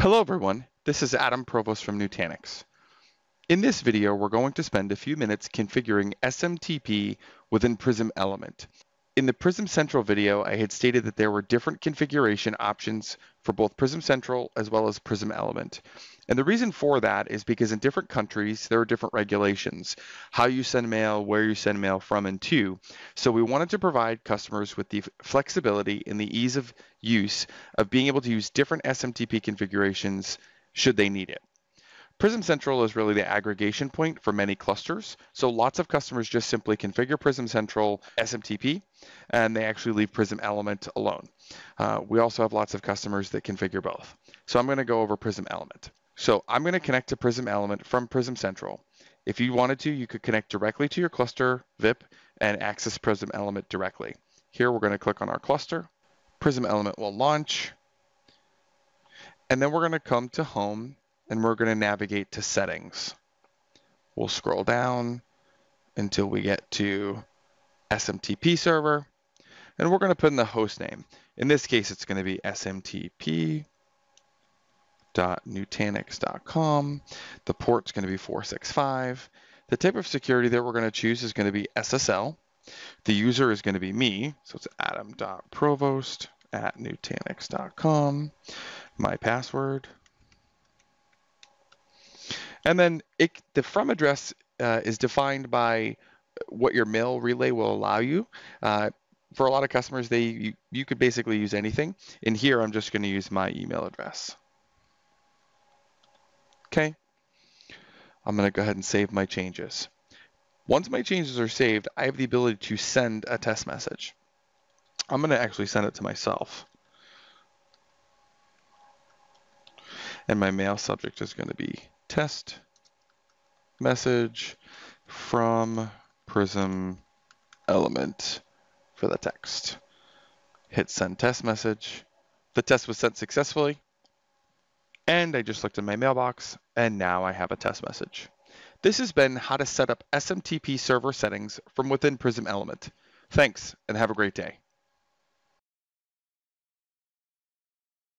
Hello everyone, this is Adam Provost from Nutanix. In this video, we're going to spend a few minutes configuring SMTP within Prism Element. In the Prism Central video, I had stated that there were different configuration options for both Prism Central as well as Prism Element. And the reason for that is because in different countries, there are different regulations, how you send mail, where you send mail from and to. So we wanted to provide customers with the flexibility and the ease of use of being able to use different SMTP configurations should they need it. Prism Central is really the aggregation point for many clusters. So lots of customers just simply configure Prism Central SMTP, and they actually leave Prism Element alone. Uh, we also have lots of customers that configure both. So I'm going to go over Prism Element. So I'm going to connect to Prism Element from Prism Central. If you wanted to, you could connect directly to your cluster VIP and access Prism Element directly. Here we're going to click on our cluster. Prism Element will launch. And then we're going to come to Home and we're going to navigate to settings. We'll scroll down until we get to SMTP server, and we're going to put in the host name. In this case, it's going to be smtp.nutanix.com. The port's going to be 465. The type of security that we're going to choose is going to be SSL. The user is going to be me, so it's adam.provost at nutanix.com. My password and then it, the from address uh, is defined by what your mail relay will allow you. Uh, for a lot of customers, they you, you could basically use anything. In here, I'm just going to use my email address. Okay. I'm going to go ahead and save my changes. Once my changes are saved, I have the ability to send a test message. I'm going to actually send it to myself. And my mail subject is going to be test message from Prism element for the text. Hit send test message. The test was sent successfully. And I just looked in my mailbox and now I have a test message. This has been how to set up SMTP server settings from within Prism Element. Thanks and have a great day.